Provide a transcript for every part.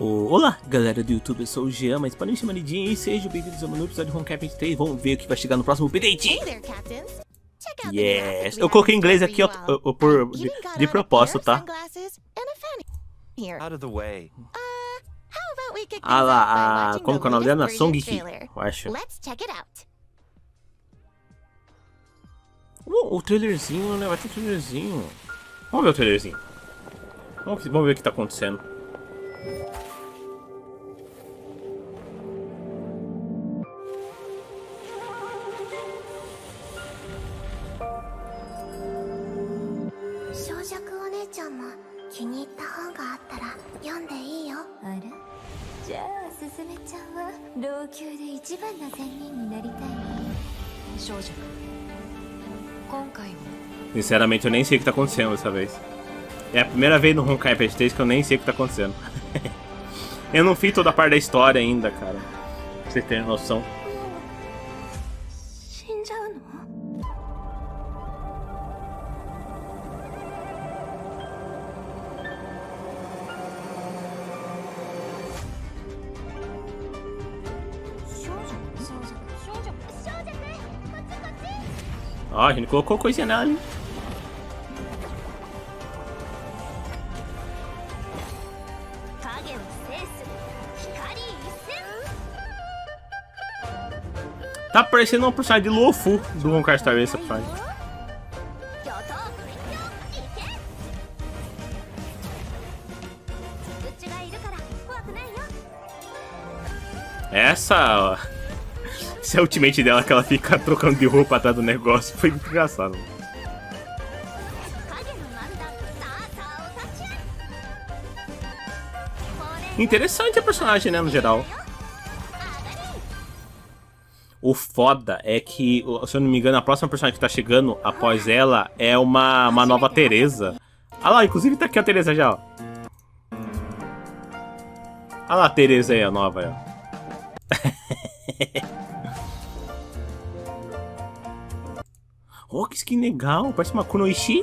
Olá, galera do YouTube, eu sou o Jean, mas podem me chamar de Jean e sejam bem-vindos ao meu episódio de Homecap 3. Vamos ver o que vai chegar no próximo update. Yes! Eu coloquei em inglês aqui ó, ó, por, de, de propósito, tá? Ah lá, a, como que é o nome dela? Song Ki, eu acho. Uh, o trailerzinho, né? Vai ter trailerzinho. Vamos ver o trailerzinho. Vamos, vamos ver o que tá acontecendo. Sinceramente, eu nem sei o que tá acontecendo dessa vez. É a primeira vez no Honkai Impact 3 que eu nem sei o que tá acontecendo. eu não fiz toda a parte da história ainda, cara. Pra vocês terem noção. Ó, a gente colocou coisinha nela ali. Tá parecendo um personagem de Luofu do Honkai Star Race, essa Essa... Esse é ultimate dela que ela fica trocando de roupa atrás do negócio. Foi engraçado. Interessante a personagem, né, no geral. O foda é que, se eu não me engano, a próxima personagem que tá chegando após ela é uma, uma nova Teresa. Ah lá, inclusive tá aqui a Teresa já, ó. Ah lá a Teresa aí, a nova, ó. Oh, que skin legal. Parece uma Kunoichi.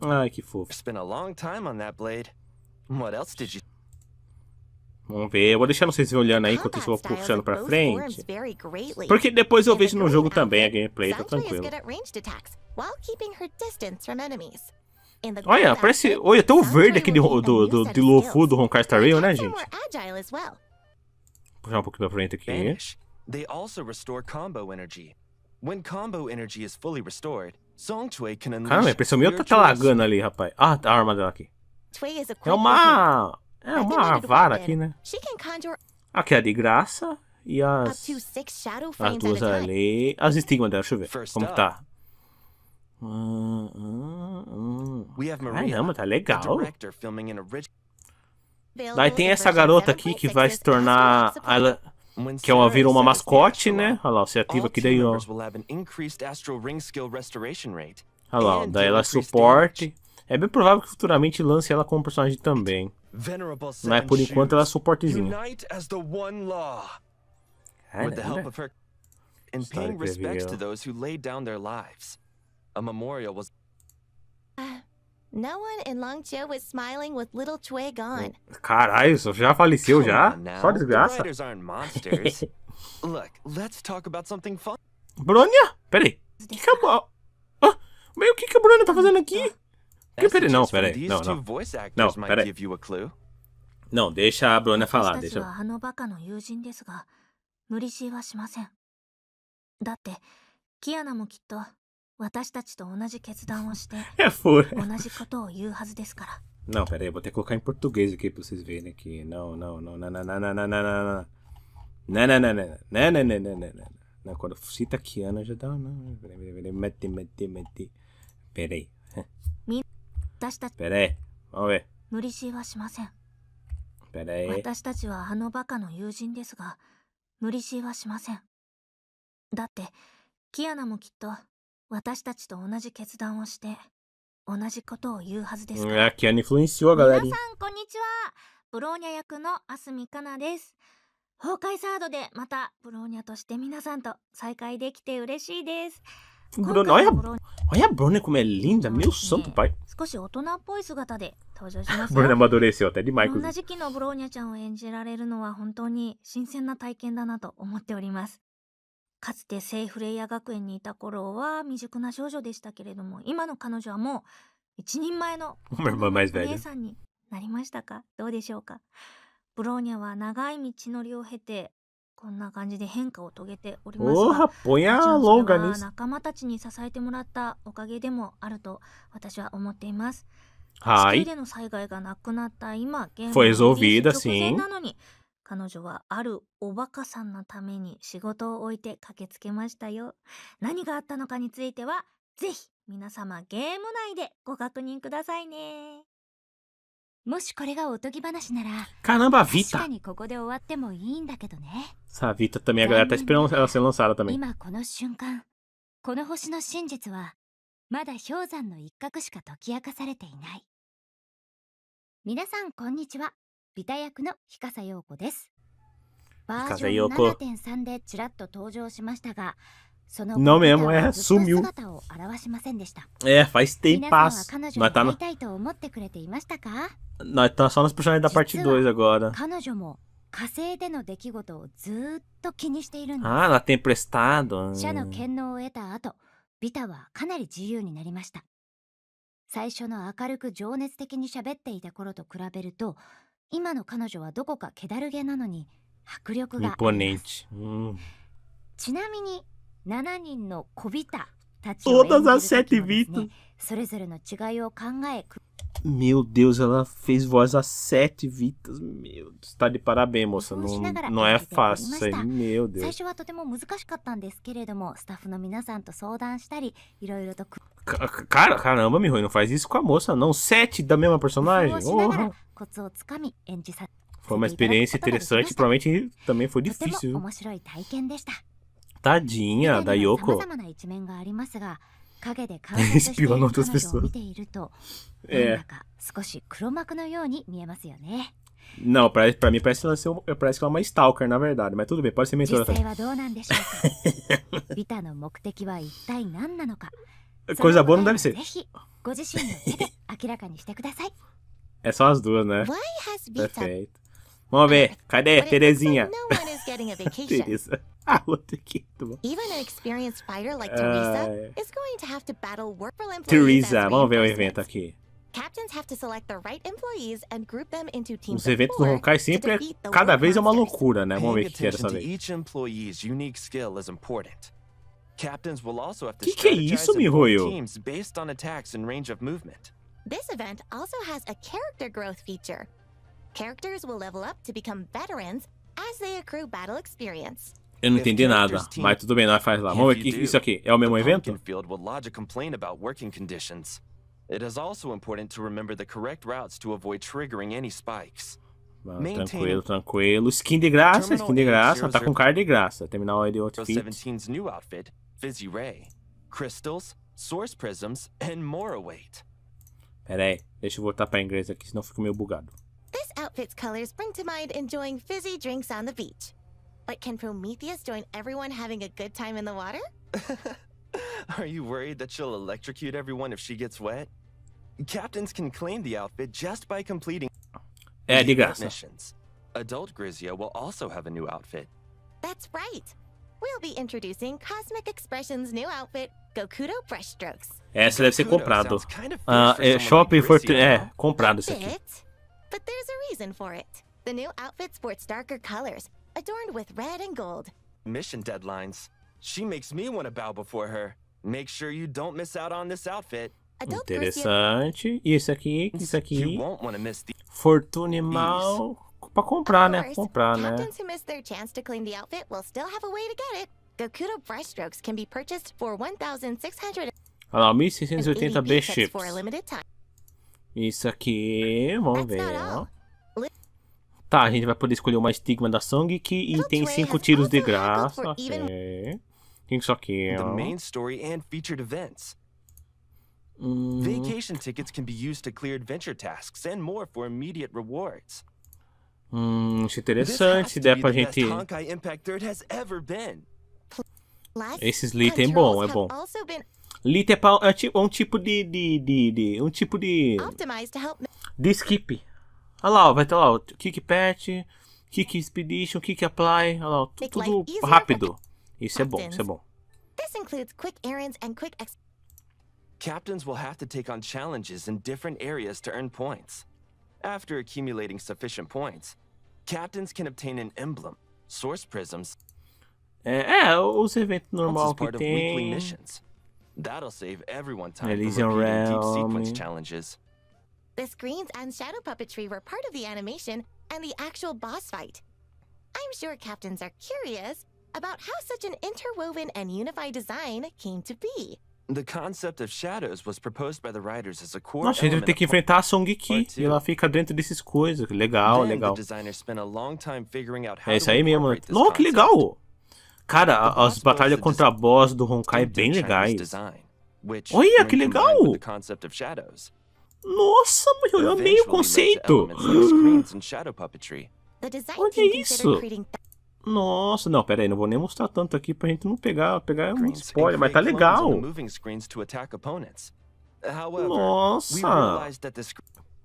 Ai, que fofo. Been a long time on that blade. What else did you... Vamos ver, eu vou deixar vocês olhando aí enquanto eu vou puxando pra frente. Porque depois eu vejo no jogo também a gameplay, tá tranquilo. Olha, parece. Olha, até o verde aqui do, do, do, de Lofu do Honkai Star Rail, né, gente? Puxar um pouquinho pra frente aqui. They also restore combo energy. When combo energy is fully restored, Songchui can unleash Caramba, a impressão minha tá, tá lagando ali, rapaz. Ah, tá a arma dela aqui. É uma... É uma vara aqui, né? Aqui é de graça. E as... As duas ali... As estigmas dela, deixa eu ver. Como tá? Hum, hum, hum. Caramba, tá legal. Daí tem essa garota aqui que vai se tornar... Ela que ela virou uma mascote, né? Olha lá, você ativa aqui daí, ó. Olha lá, daí ela é suporte. É bem provável que futuramente lance ela como personagem também. Mas por enquanto ela é suportezinha. Caramba. In paying respects to those who laid down their lives, a memorial was No one in Longqiu was smiling with little Chue gone. Caralho, isso já faleceu já? Só desgraça. Look, let's talk about something fun. Bronya? Peraí. Que que a... Ah, mas o que que a Bronya tá fazendo aqui? Que, peraí, não, peraí. Não, não. Não, peraí. Não, deixa a Bronya falar, deixa. 無理強いはしません。だって、キアナもきっと私たちと同じ決断をして、é fura. 同じことを言うはずですから。Não, pera aí, vou ter que colocar em português aqui pra vocês verem aqui. Não, não, não, não, não, não, não, não, não, não. Não, não, não, não, não, não, não, não, não, não, não. Não, quando cita Kiana já dá, não. Peraí, peraí, peraí, mete, mete, mete. Peraí. Peraí, vamos ver. 無理強いはしません。Peraí. 私たちはあのバカの友人ですが、無理強いはしません。だって、キアナもきっと私たちと同じ決断をして、同じことを言うはずですから。que influenciou a galera. 皆さん、こんにちは。ブローニャ役のアスミカナです。崩壊サードでまたブローニャとして皆さんと再会できて嬉しいです。Bruno, olha, olha a Bruna como é linda, meu santo pai. 少し大人っぽい姿で登場しますよ。Bruna amadureceu até こ demais. んな inclusive. 時期のブローニャちゃんを演じられるのは本当に新鮮な体験だなと思っております。かつて聖フレイヤ学園にいた頃は未熟な少女でしたけれども、今の彼女はもう一人前のお.姉さんになりましたか？どうでしょうか？ブローニャは長い道のりを経て、こんな感じで変化を遂げておりますが、a ちろんそ longa れは nisso. 仲間たちに支えてもらったおかげでもあると私は思っています。地球での災害がなくなった今、ゲーム Foi のリリ resolvida, ース直前.なのに、彼女はあるおバカさんのために仕事を置いて駆けつけましたよ。何があったのかについては、ぜひ皆様ゲーム内でご確認くださいね。もしこれがおとぎ話なら確.かにここで終わってもいいんだけどねEssa Vita também, a galera tá esperando ela ser lançada também. 今この瞬間この星の真実はまだ氷山の一角しか解き明かされていない皆さんこんにちはビタ役の日笠陽子ですバージョン陽子7.3でちらっと登場しましたがその Não 後 mesmo, ビタは é, ずっと sumiu. 姿を現しませんでした É, faz 皆さんは tempo. 彼女 Nós に tá, 会 no, いたいと思ってくれていましたか nós tá só nos personagens da parte 実は 2 agora. 彼女も 火星での出来事をずーっと気にしているんです Ah, ela tem emprestado. 社の.権能を得た後ビタはかなり自由になりました最初の明るく情熱的に喋っていた頃と比べると今の彼女はどこか気だるげなのに迫力があります.ちなみに7人の小ビタたちを演じる時.それぞれの違いを考えく Meu Deus, ela fez voz a sete Vitas. Meu Deus, tá de parabéns, moça. Não, não é fácil isso aí. Meu Deus. Cara, caramba, Mihoi, não faz isso com a moça, não. Sete da mesma personagem? Oh. Foi uma experiência interessante, provavelmente também foi difícil. Tadinha da Yoko. ざまな一面がありますが、陰で観察している Espionando outras 彼女を pessoas. 見ていると、なん É. だか少し黒幕のように見えますよね。 Não, pra, pra mim parece que, ela ser um- parece que ela é uma stalker, na verdade. Mas tudo bem, pode ser 実 mentora 際 também. はどうなんでしょうか。ビタの目的は一体何なのか。 Coisa boa não その deve 答え ser. はぜひご自身の手で明らかにしてください。 É só as duas, né? Why has Vita Perfeito. Vamos ver. Cadê But it looks like Terezinha? Getting a vacation. Tereza. Ah, outra aqui. Bom. Even an experienced fighter like Teresa Ai. is going to have to battle workful employees Teresa, vamos ver o evento aqui. Captains have to select the right employees and group them into teams Os eventos do Honkai sempre é, cada work vez é uma loucura, né? Vamos ver o que é dessa vez. each employee's unique skill is important. Captains will also have to Que que é strategize isso, and form Mihoyo? teams based on attacks and range of movement. This event also has a character growth feature. Characters will level up to become veterans as they accrue battle experience. Eu não entendi nada, mas tudo bem, nós faz lá. Vamos ver isso aqui. É o mesmo evento? Pumpkin Field will lodge a complaint about working conditions. It is also important to remember the correct routes to avoid triggering any spikes. Tranquilo, tranquilo. Skin de graça, skin de graça. Tá com cara de graça. Terminal aí de outfit. 17's new outfit, Fizzy Ray, crystals, source prisms, and more await. Pera aí, deixa eu voltar pra inglês aqui, senão fica meio bugado. This outfit's colors bring to mind enjoying fizzy drinks on the beach. But can Prometheus join everyone having a good time in the water? Are you worried that she'll electrocute everyone if she gets wet? Captains can claim the outfit just by completing É, de the event graça. missions. Adult Grizia will also have a new outfit. That's right. We'll be introducing Cosmic Expression's new outfit, Gokudo Brushstrokes. Essa deve ser comprado. sounds kind of Ah, fierce for é, someone Shopping like Fortune. É, comprado a isso aqui. Bit. But there's a reason for it. The new outfit sports darker colors, adorned with red and gold. Mission deadlines. She makes me want to bow before her. Make sure you don't miss out on this outfit. Adult Grisea Interessante. Esse aqui, isso You aqui. won't want to miss the Fortune Mal. Pra comprar, né? Comprar, né? Captains who miss their chance to claim the outfit will still have a way to get it. Gokudo Brushstrokes can be purchased for 1,680 Olha lá, 1680 B Isso aqui, vamos ver. ó. Tá, a gente vai poder escolher uma estigma da Sangik e Little tem Tray 5 has tiros de graça. Ok. Tem isso aqui, the ó. main story and featured events. Hum, Vacation tickets can be used to clear adventure tasks and more for immediate rewards. hum, isso é interessante. Se der pra gente. Honkai Impact Third has ever been. Esses Lit é bom, é bom. Lit é, um tipo de, de, de, de, um tipo de de skip. Olha lá, ó, vai ter lá o Kick Patch, Kick Expedition, Kick Apply, olha lá, tudo rápido. Isso é bom, isso é bom. This includes quick errands and quick Captains will have to take on challenges in different areas to earn points. After accumulating sufficient points, captains can obtain an emblem, source prisms. É, é os eventos normal que tem. That'll save everyone time Elysian from repeating deep sequence challenges. The screens and shadow puppetry were part of the animation and the actual boss fight. I'm sure captains are curious about how such an interwoven and unified design came to be. The concept of shadows was proposed by the writers as a core Nossa, a gente vai ter que enfrentar a Song Ki e ela fica dentro desses coisas. Legal, legal. É isso aí mesmo. Nossa, que legal! Cara, as batalhas contra a boss do Honkai é bem legais. Olha, que legal! Nossa, eu amei o conceito! Olha isso! Nossa, não, pera aí, não vou nem mostrar tanto aqui pra gente não pegar, pegar um spoiler, mas tá legal. Nossa!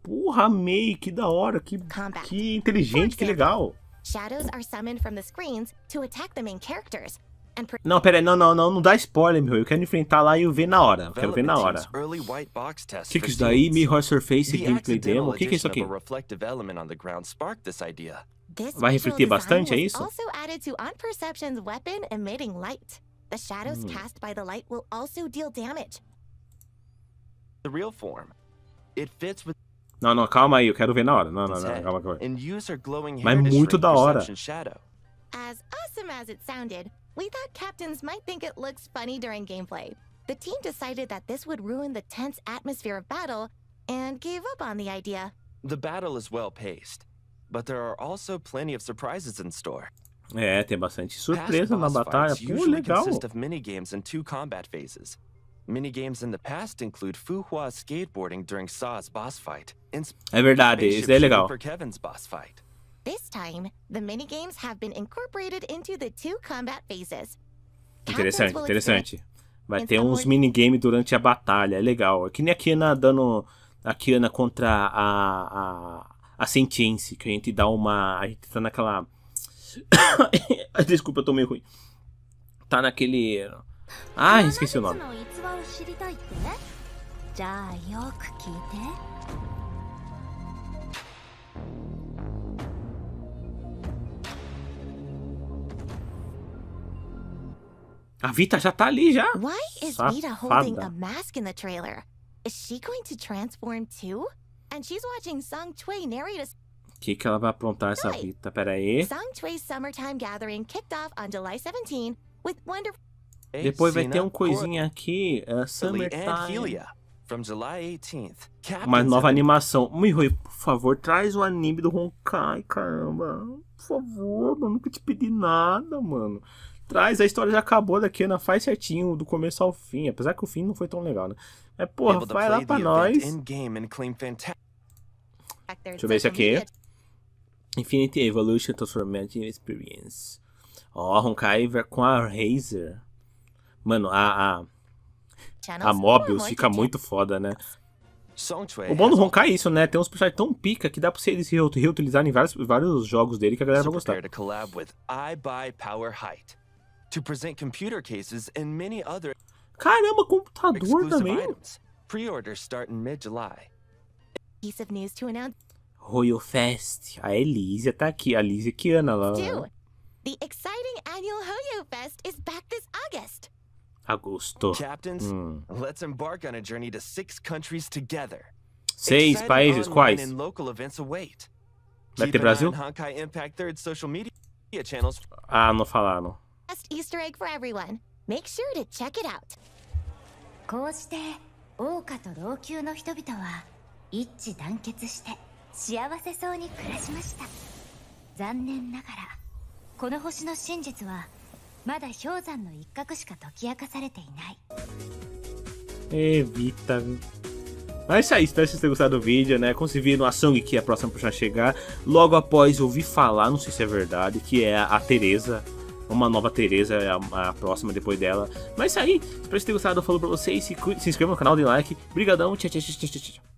Porra, amei, que da hora, que, que inteligente, que legal. Shadows are summoned from the screens to attack the main characters. And Não, pera aí, não, não, não, não dá spoiler, meu. Eu quero enfrentar lá e eu ver na hora. Eu quero ver na hora. O que, que é isso daí? Mirror Surface Gameplay Demo? O que, que é isso aqui? Vai refletir bastante, é isso? The shadows hum. cast by the light will also deal damage. The real form. It fits with não, não, calma aí, eu quero ver na hora. Não, não, não, calma, calma. Mas muito da hora. As awesome as it sounded, we thought captains might think it looks funny during gameplay. The team decided that this would ruin the tense atmosphere of battle and gave up on the idea. The battle is well paced, but there are also plenty of surprises in store. É, tem bastante surpresa na batalha. Pô, legal. Minigames in the past include Fu Hua skateboarding during Saw's boss fight. É verdade, isso é legal. For Kevin's boss fight. This time, the minigames have been incorporated into the two combat phases. Interessante, interessante. Vai ter uns minigames durante a batalha, é legal. É que nem a Kiana dando a Kiana contra a, a, a Sentience, que a gente dá uma. A gente tá naquela. Desculpa, eu tô meio ruim. Tá naquele. Ah, esqueci o nome. A Vita já tá ali já. Why is Vita holding a mask in the trailer? Is she going to transform too? And she's watching Song Chui narrate a o que, que ela vai aprontar essa Vita? Pera aí. Song Chui's summertime gathering kicked off on July 17 with wonderful depois vai ter um coisinha aqui, uh, Summertime. Uma nova animação. Mihoi, por favor, traz o anime do Honkai, caramba. Por favor, mano, nunca te pedi nada, mano. Traz, a história já acabou daqui, né? Faz certinho, do começo ao fim. Apesar que o fim não foi tão legal, né? É, porra, vai lá pra nós. Deixa eu ver esse aqui. Infinity Evolution Transformation Experience. Ó, oh, Honkai com a Razer. Mano, a. A, a Mobius fica muito foda, né? O bom do Honkai é isso, né? Tem uns personagens tão pica que dá pra eles reutilizar em vários, vários jogos dele que a galera vai gostar. Caramba, computador também. Pre-orders start in mid-July. Piece of news to announce. Royal Fest. A Elísia tá aqui. A Elísia que Ana lá. The exciting annual Hoyo Fest is back this August. Agosto. Captains, hum. let's embark on a journey to six countries together. Seis países, quais? Vai ter Brasil? Ah, não falaram. Easter egg for everyone. Make sure to check it out. こうして王家と老朽の人々は一致団結して幸せそうに暮らしました残念ながらこの星の真実はまだ氷山の一角しか解き明かされていない。Evita. Mas é isso aí, espero que vocês tenham gostado do vídeo, né? Como vocês viram, a Song que é a próxima pra chegar. Logo após, eu ouvi falar, não sei se é verdade, que é a Teresa. uma nova Teresa, é a, a, próxima depois dela. Mas isso aí, espero que vocês tenham gostado, falou pra vocês, se, se inscreva no canal, dê like. Brigadão, tchau, tchau, tchau, tchau, tchau.